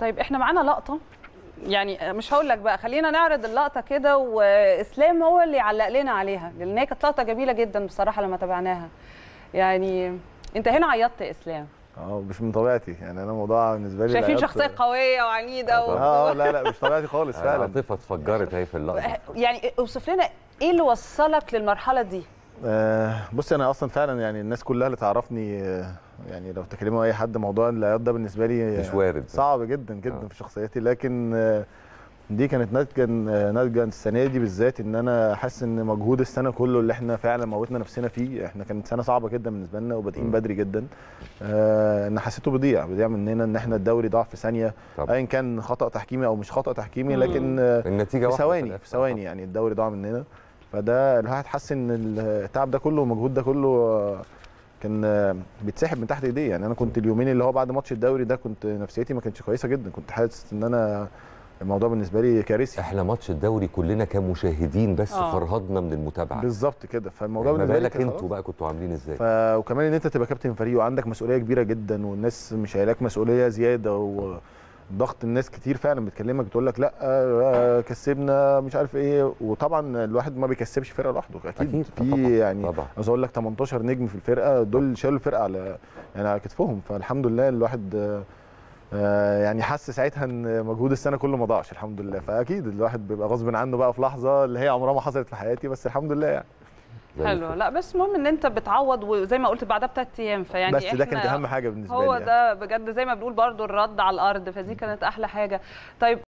طيب إحنا معانا لقطة. يعني مش هقول لك بقى خلينا نعرض اللقطة كده وإسلام هو اللي علق لنا عليها لأن هي كانت لقطة جميلة جدا بصراحة لما تابعناها. يعني أنت هنا عيطت يا إسلام. آه مش من طبيعتي. يعني أنا الموضوع بالنسبة لي شايفين شخصية قوية وعنيدة و... آه آه، لا لا مش طبيعتي خالص فعلا. العاطفه اتفجرت اهي في اللقطة. يعني اوصف لنا إيه اللي وصلك للمرحلة دي؟ آه بصي أنا أصلا فعلا يعني الناس كلها اللي تعرفني آه، يعني لو تكلموا أي حد موضوع العياط ده بالنسبة لي آه، مش وارد. صعب جدا جدا آه. في شخصيتي لكن آه، دي كانت ناتجة ناتجة السنة دي بالذات إن أنا حاسس إن مجهود السنة كله اللي إحنا فعلا موتنا نفسنا فيه إحنا كانت سنة صعبة جدا بالنسبة لنا وبادئين. بدري جدا آه إن حسيته بيضيع بيضيع مننا إن إحنا الدوري ضاع في ثانية. ايا كان خطأ تحكيمي أو مش خطأ تحكيمي. لكن النتيجة في ثواني. في ثواني يعني الدوري ضاع مننا فده الواحد حس إن التعب ده كله والمجهود ده كله آه، كان آه، بيتسحب من تحت إيديه. يعني أنا كنت اليومين اللي هو بعد ماتش الدوري ده كنت نفسيتي ما كانتش كويسة جدا. كنت حاسس إن أنا الموضوع بالنسبة لي كارثي. إحنا ماتش الدوري كلنا كمشاهدين بس آه. فرهضنا من المتابعة. بالظبط كده. فالموضوع بالنسبة لي بالك أنتوا. بقى؟ كنتوا عاملين إزاي؟ ف... وكمان إن أنت تبقى كابتن فريق وعندك مسؤولية كبيرة جدا والناس مش شايلاك مسؤولية زيادة وضغط الناس كتير فعلا بتكلمك بتقول لك لأ آه، كسبنا مش عارف إيه. وطبعا الواحد ما بيكسبش فرقة لوحده أكيد, أكيد، في يعني عاوز أقول لك 18 نجم في الفرقة دول شالوا الفرقة على يعني على كتفهم. فالحمد لله الواحد آه، يعني حس ساعتها إن مجهود السنة كله ما ضاعش الحمد لله. فأكيد الواحد بيبقى غصب عنه بقى في لحظة اللي هي عمرها ما حصلت في حياتي بس الحمد لله يعني. حلو. لا بس المهم إن أنت بتعوض وزي ما قلت بعدها بثلاث أيام فيعني بس ده كانت أهم حاجة بالنسبة لي هو يعني. ده بجد زي ما بنقول برضو الرد على الأرض فدي كانت أحلى حاجة طيب